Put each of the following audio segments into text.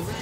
Red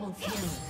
Double kill.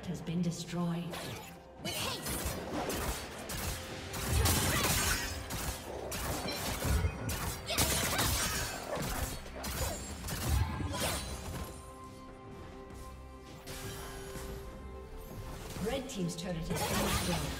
turret has been destroyed. With haste! Red Team's turret has been destroyed.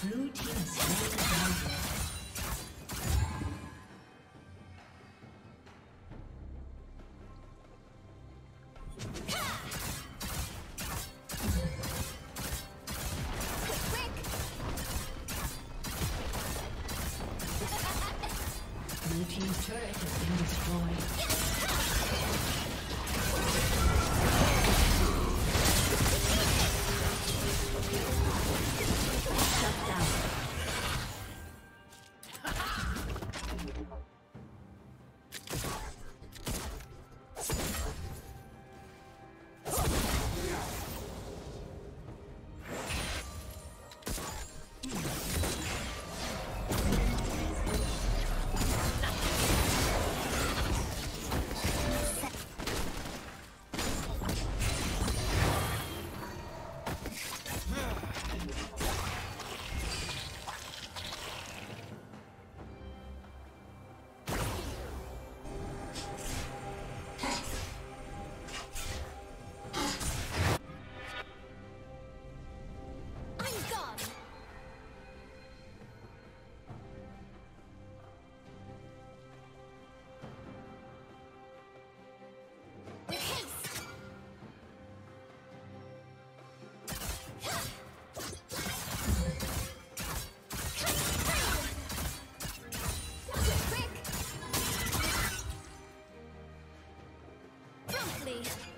Blue team slain the Promptly.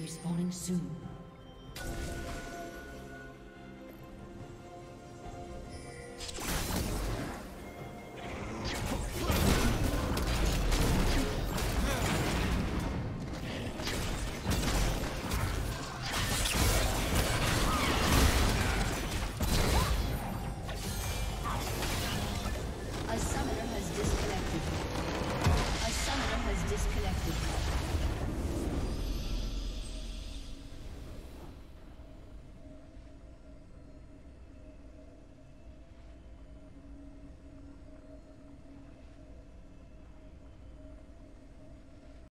Respawning soon.